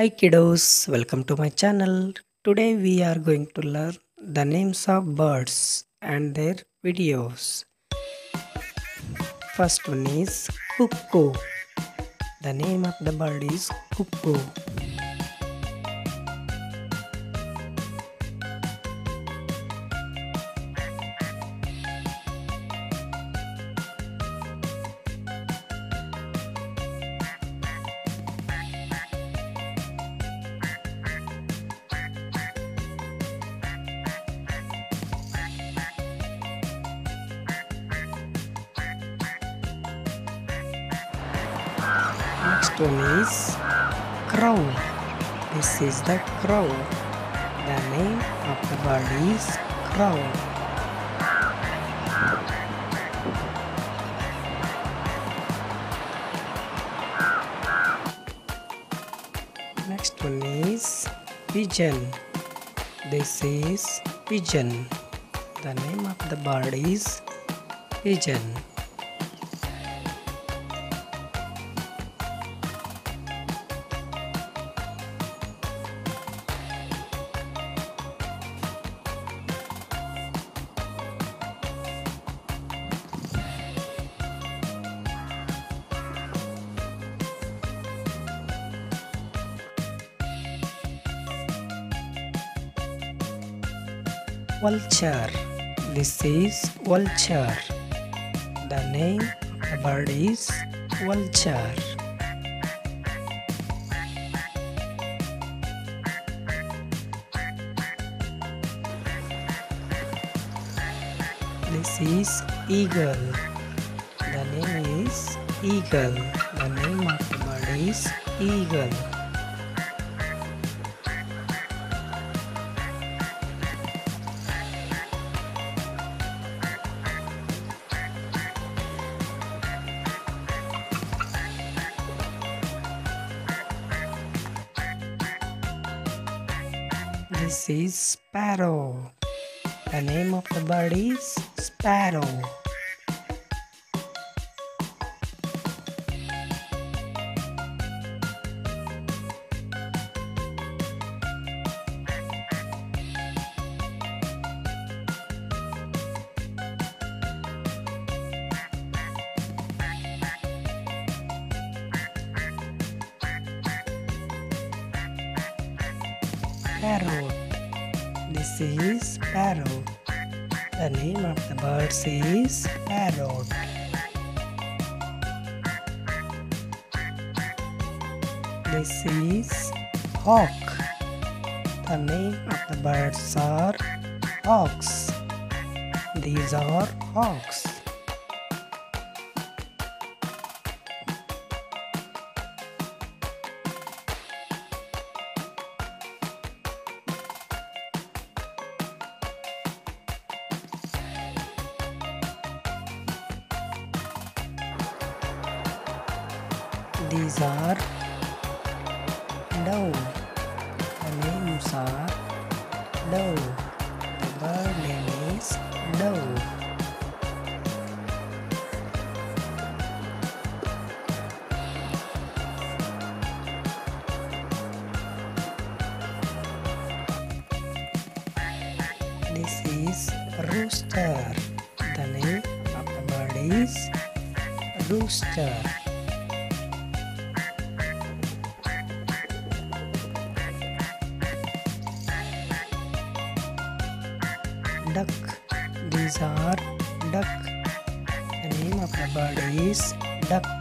Hi kiddos, welcome to my channel. Today we are going to learn the names of birds and their videos. First one is cuckoo. The name of the bird is cuckoo. Is crow. This is the crow. The name of the bird is crow. Next one is pigeon. This is pigeon. The name of the bird is pigeon. Vulture. This is vulture. The name the bird is vulture. This is eagle. The name is eagle. The name of the bird is eagle. This is sparrow. The name of the bird is sparrow. Parrot. This is parrot. The name of the bird is parrot. This is hawk. The name of the birds are hawks. These are hawks. These are dove. The names are dove. The bird name is dove. This is rooster. The name of the bird is rooster. Duck. These are duck. The name of the bird is duck.